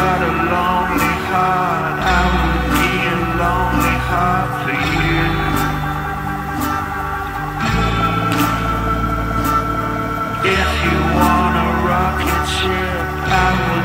got a lonely heart, I would be a lonely heart for you. If you want a rocket ship, I.